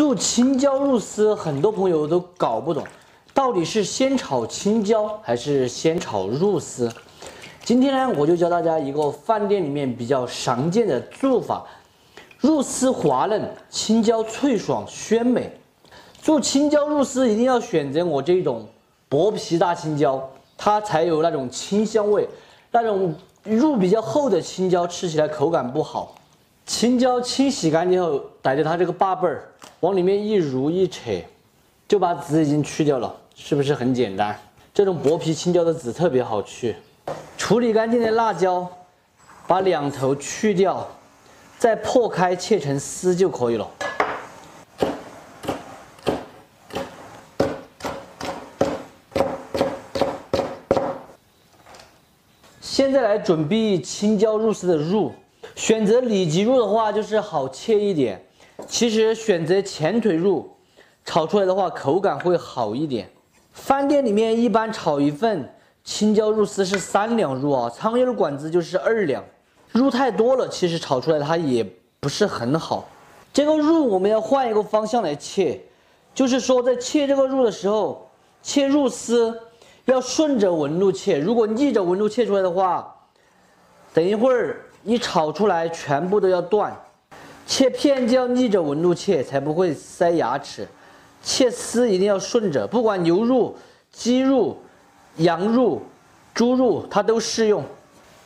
做青椒肉丝，很多朋友都搞不懂，到底是先炒青椒还是先炒肉丝？今天呢，我就教大家一个饭店里面比较常见的做法：肉丝滑嫩，青椒脆爽鲜美。做青椒肉丝一定要选择我这种薄皮大青椒，它才有那种清香味。那种肉比较厚的青椒吃起来口感不好。青椒清洗干净后，逮着它这个把背儿，往里面一揉一扯，就把籽已经去掉了，是不是很简单？这种薄皮青椒的籽特别好去。处理干净的辣椒，把两头去掉，再破开切成丝就可以了。现在来准备青椒肉丝的肉。选择里脊肉的话，就是好切一点。其实选择前腿肉，炒出来的话口感会好一点。饭店里面一般炒一份青椒肉丝是三两肉啊，苍蝇馆子就是二两。肉太多了，其实炒出来它也不是很好。这个肉我们要换一个方向来切，就是说在切这个肉的时候，切肉丝要顺着纹路切。如果逆着纹路切出来的话，等一会儿。一炒出来，全部都要断。切片就要逆着纹路切，才不会塞牙齿。切丝一定要顺着，不管牛肉、鸡肉、羊肉、猪肉，它都适用。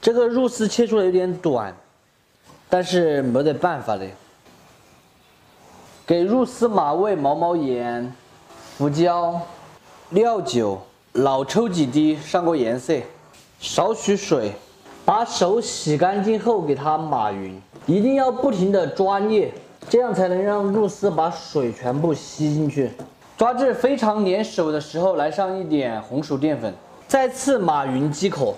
这个肉丝切出来有点短，但是没得办法的。给肉丝码味：毛毛盐、胡椒、料酒，老抽几滴，上个颜色，少许水。把手洗干净后给它码匀，一定要不停的抓捏，这样才能让肉丝把水全部吸进去。抓至非常粘手的时候，来上一点红薯淀粉，再次码匀即可。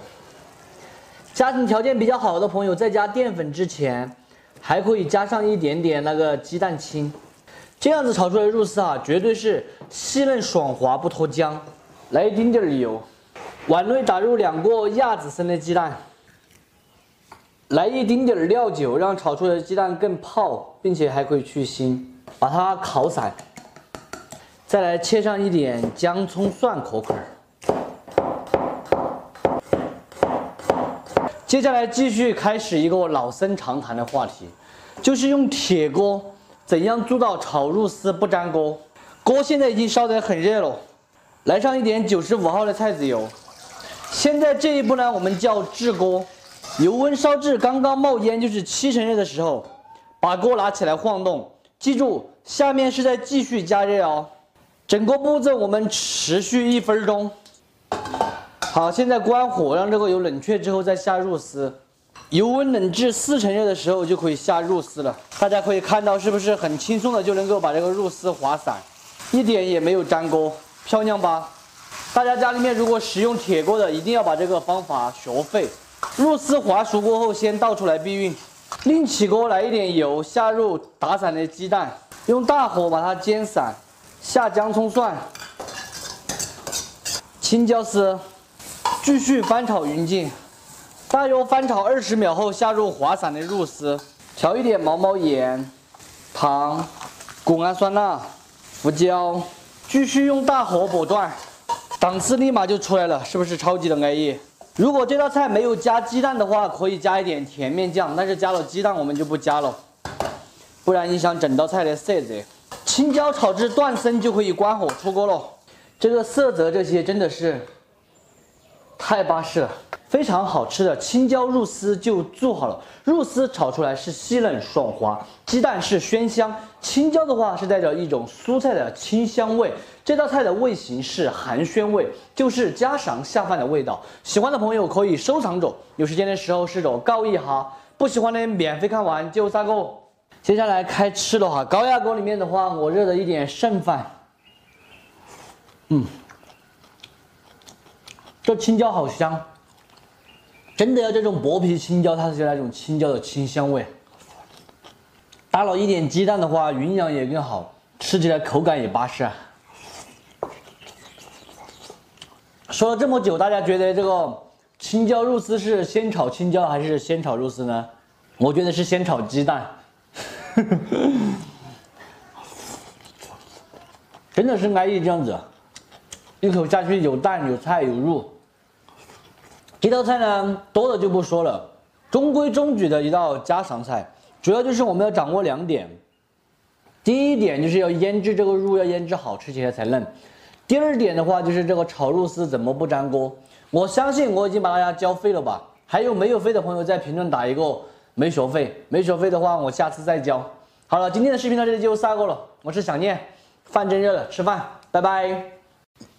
家庭条件比较好的朋友，在加淀粉之前，还可以加上一点点那个鸡蛋清，这样子炒出来的肉丝啊，绝对是细嫩爽滑不脱浆。来一丁点儿油，碗内打入两个亚子生的鸡蛋。来一丁点儿料酒，让炒出来的鸡蛋更泡，并且还可以去腥，把它烤散。再来切上一点姜、葱、蒜壳壳。接下来继续开始一个老生常谈的话题，就是用铁锅怎样做到炒肉丝不粘锅。锅现在已经烧得很热了，来上一点九十五号的菜籽油。现在这一步呢，我们叫制锅。油温烧至刚刚冒烟，就是七成热的时候，把锅拿起来晃动，记住下面是在继续加热哦。整个步骤我们持续一分钟。好，现在关火，让这个油冷却之后再下肉丝。油温冷至四成热的时候就可以下肉丝了。大家可以看到，是不是很轻松的就能够把这个肉丝滑散，一点也没有粘锅，漂亮吧？大家家里面如果使用铁锅的，一定要把这个方法学会。肉丝滑熟过后，先倒出来避孕。另起锅来一点油，下入打散的鸡蛋，用大火把它煎散。下姜葱蒜、青椒丝，继续翻炒匀净。大约翻炒二十秒后，下入滑散的肉丝，调一点毛毛盐、糖、谷氨酸钠、胡椒，继续用大火拨断，档次立马就出来了，是不是超级的安逸？如果这道菜没有加鸡蛋的话，可以加一点甜面酱，但是加了鸡蛋我们就不加了，不然影响整道菜的色泽。青椒炒至断生就可以关火出锅了。这个色泽这些真的是太巴适了。非常好吃的青椒肉丝就做好了，肉丝炒出来是细嫩爽滑，鸡蛋是鲜香，青椒的话是带着一种蔬菜的清香味。这道菜的味型是寒暄味，就是家常下饭的味道。喜欢的朋友可以收藏着，有时间的时候试着搞一下。不喜欢的免费看完就杀个。接下来开吃了哈，高压锅里面的话，我热了一点剩饭。嗯，这青椒好香。真的要这种薄皮青椒，它是有那种青椒的清香味。打了一点鸡蛋的话，营养也更好，吃起来口感也巴适。说了这么久，大家觉得这个青椒肉丝是先炒青椒还是先炒肉丝呢？我觉得是先炒鸡蛋。真的是安逸这样子，一口下去有蛋有菜有肉。这道菜呢多的就不说了，中规中矩的一道家常菜，主要就是我们要掌握两点。第一点就是要腌制这个肉，要腌制好，吃起来才嫩。第二点的话就是这个炒肉丝怎么不粘锅？我相信我已经把大家教会了吧？还有没有会的朋友在评论打一个没学会，没学会的话我下次再教。好了，今天的视频到这里就下过了，我是想念。饭真热了，吃饭，拜拜。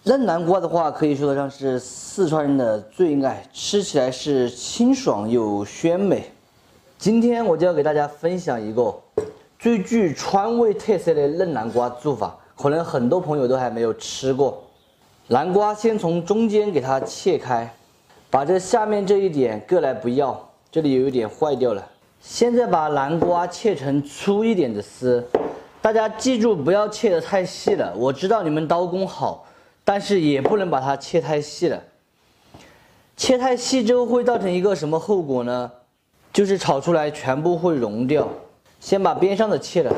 嫩南瓜的话，可以说得上是四川人的最爱，吃起来是清爽又鲜美。今天我就要给大家分享一个最具川味特色的嫩南瓜做法，可能很多朋友都还没有吃过。南瓜先从中间给它切开，把这下面这一点割来不要，这里有一点坏掉了。现在把南瓜切成粗一点的丝。大家记住，不要切得太细了。我知道你们刀工好，但是也不能把它切太细了。切太细之后会造成一个什么后果呢？就是炒出来全部会融掉。先把边上的切了，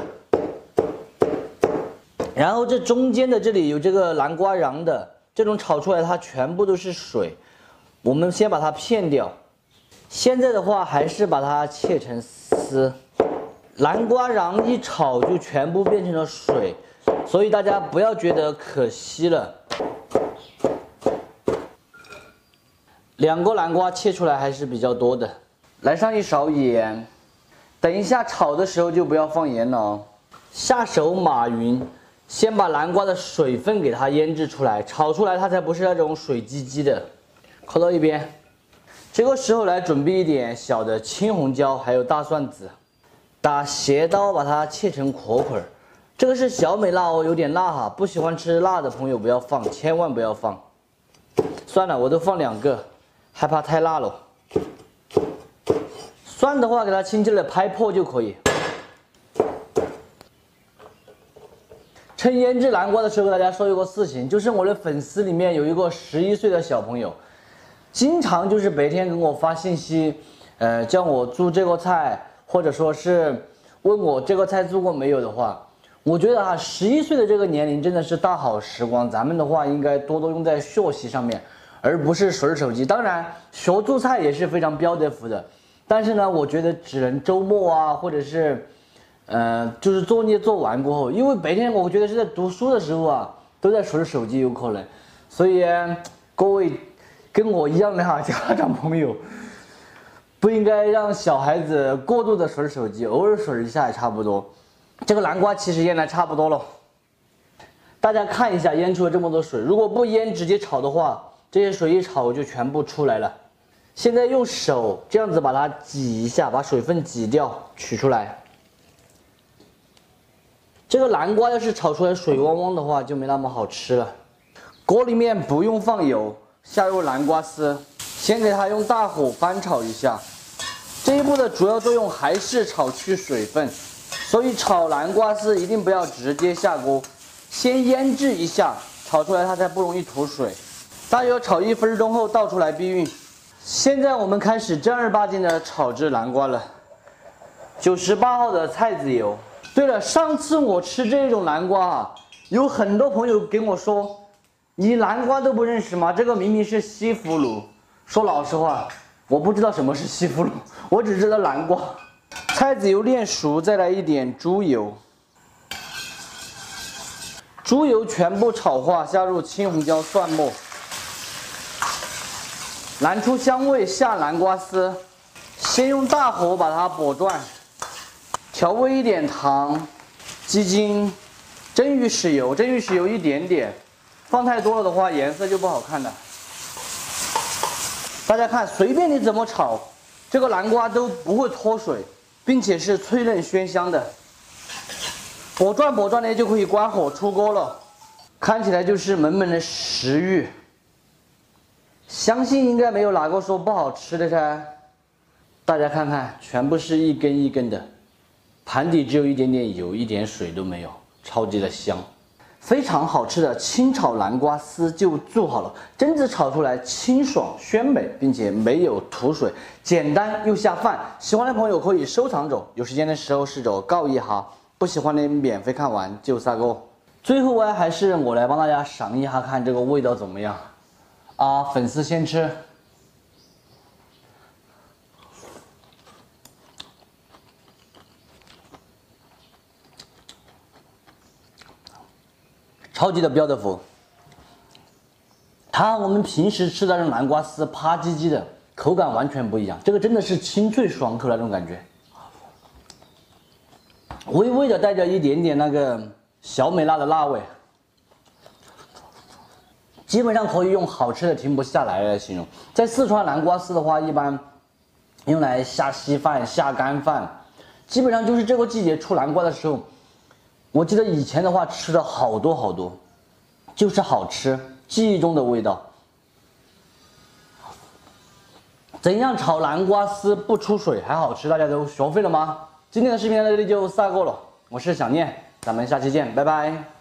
然后这中间的这里有这个南瓜瓤的，这种炒出来它全部都是水。我们先把它片掉。现在的话还是把它切成丝。南瓜瓤一炒就全部变成了水，所以大家不要觉得可惜了。两个南瓜切出来还是比较多的，来上一勺盐。等一下炒的时候就不要放盐了。下手码匀，先把南瓜的水分给它腌制出来，炒出来它才不是那种水唧唧的。扣到一边。这个时候来准备一点小的青红椒，还有大蒜子。打斜刀把它切成壳块儿，这个是小美辣哦，有点辣哈，不喜欢吃辣的朋友不要放，千万不要放。算了，我都放两个，害怕太辣了。蒜的话，给它轻轻的拍破就可以。趁腌制南瓜的时候，大家说一个事情，就是我的粉丝里面有一个十一岁的小朋友，经常就是白天给我发信息，呃，叫我做这个菜。或者说是问我这个菜做过没有的话，我觉得啊，十一岁的这个年龄真的是大好时光。咱们的话应该多多用在学习上面，而不是水手机。当然，学做菜也是非常标得福的，但是呢，我觉得只能周末啊，或者是，嗯，就是作业做完过后，因为白天我觉得是在读书的时候啊，都在水手机有可能。所以各位跟我一样的哈，家长朋友。不应该让小孩子过度的耍手机，偶尔耍一下也差不多。这个南瓜其实腌的差不多了，大家看一下腌出了这么多水，如果不腌直接炒的话，这些水一炒就全部出来了。现在用手这样子把它挤一下，把水分挤掉，取出来。这个南瓜要是炒出来水汪汪的话，就没那么好吃了。锅里面不用放油，下入南瓜丝，先给它用大火翻炒一下。这一步的主要作用还是炒去水分，所以炒南瓜丝一定不要直接下锅，先腌制一下，炒出来它才不容易吐水。大约炒一分钟后倒出来避孕。现在我们开始正儿八经的炒制南瓜了。九十八号的菜籽油。对了，上次我吃这种南瓜啊，有很多朋友跟我说，你南瓜都不认识吗？这个明明是西葫芦。说老实话。我不知道什么是西葫芦，我只知道南瓜。菜籽油炼熟，再来一点猪油。猪油全部炒化，下入青红椒、蒜末，燃出香味，下南瓜丝。先用大火把它剥断，调味一点糖、鸡精、蒸鱼豉油，蒸鱼豉油一点点，放太多了的话颜色就不好看了。大家看，随便你怎么炒，这个南瓜都不会脱水，并且是脆嫩鲜香的。我转剥转的就可以关火出锅了，看起来就是满满的食欲。相信应该没有哪个说不好吃的噻。大家看看，全部是一根一根的，盘底只有一点点油，一点水都没有，超级的香。非常好吃的清炒南瓜丝就做好了，榛子炒出来清爽鲜美，并且没有吐水，简单又下饭。喜欢的朋友可以收藏着，有时间的时候试着告一哈。不喜欢的免费看完就撒个。最后啊，还是我来帮大家尝一下，看这个味道怎么样。啊，粉丝先吃，超级的 beautiful。它我们平时吃的那种南瓜丝，啪唧唧的，口感完全不一样。这个真的是清脆爽口那种感觉，微微的带着一点点那个小美辣的辣味。基本上可以用好吃的停不下来来形容。在四川南瓜丝的话，一般用来下稀饭、下干饭，基本上就是这个季节出南瓜的时候。我记得以前的话吃的好多好多，就是好吃，记忆中的味道。怎样炒南瓜丝不出水还好吃？大家都学会了吗？今天的视频到这里就撒够了，我是小念，咱们下期见，拜拜。